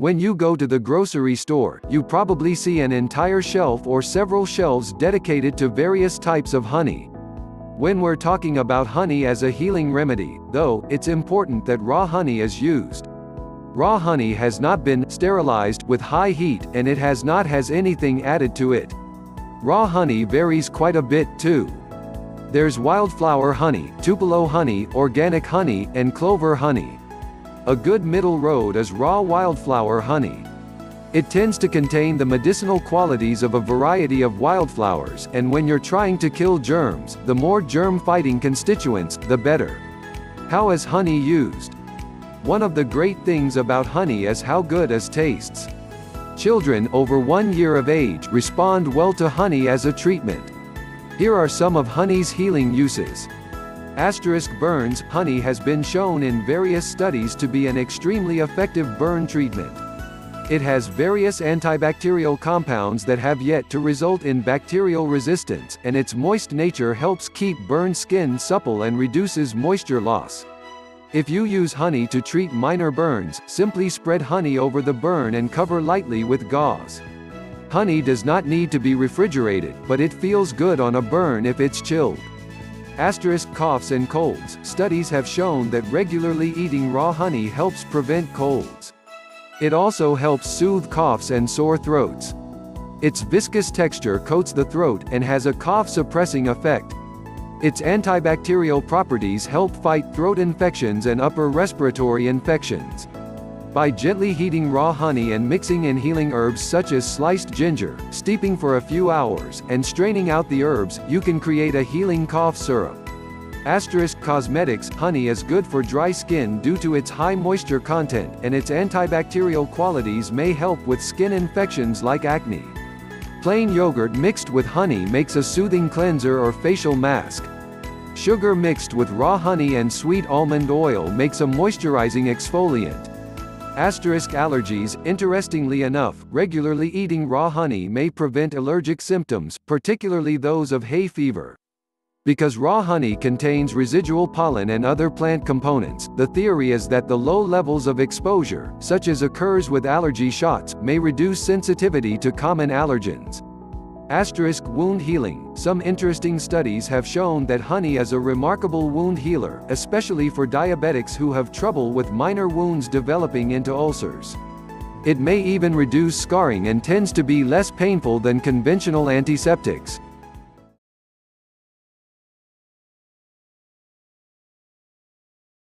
When you go to the grocery store, you probably see an entire shelf or several shelves dedicated to various types of honey. When we're talking about honey as a healing remedy, though, it's important that raw honey is used. Raw honey has not been sterilized with high heat and it has not has anything added to it. Raw honey varies quite a bit too. There's wildflower honey, Tupelo honey, organic honey, and clover honey. A good middle road is raw wildflower honey. It tends to contain the medicinal qualities of a variety of wildflowers, and when you're trying to kill germs, the more germ-fighting constituents, the better. How is honey used? One of the great things about honey is how good it tastes. Children over one year of age respond well to honey as a treatment. Here are some of honey's healing uses. Asterisk burns, honey has been shown in various studies to be an extremely effective burn treatment. It has various antibacterial compounds that have yet to result in bacterial resistance, and its moist nature helps keep burned skin supple and reduces moisture loss. If you use honey to treat minor burns, simply spread honey over the burn and cover lightly with gauze. Honey does not need to be refrigerated, but it feels good on a burn if it's chilled. Asterisk coughs and colds. Studies have shown that regularly eating raw honey helps prevent colds. It also helps soothe coughs and sore throats. Its viscous texture coats the throat and has a cough-suppressing effect. Its antibacterial properties help fight throat infections and upper respiratory infections. By gently heating raw honey and mixing in healing herbs such as sliced ginger, steeping for a few hours, and straining out the herbs, you can create a healing cough syrup. Asterisk Cosmetics Honey is good for dry skin due to its high moisture content, and its antibacterial qualities may help with skin infections like acne. Plain yogurt mixed with honey makes a soothing cleanser or facial mask. Sugar mixed with raw honey and sweet almond oil makes a moisturizing exfoliant. Asterisk allergies Interestingly enough, regularly eating raw honey may prevent allergic symptoms, particularly those of hay fever. Because raw honey contains residual pollen and other plant components, the theory is that the low levels of exposure, such as occurs with allergy shots, may reduce sensitivity to common allergens. Asterisk wound healing. Some interesting studies have shown that honey is a remarkable wound healer, especially for diabetics who have trouble with minor wounds developing into ulcers. It may even reduce scarring and tends to be less painful than conventional antiseptics.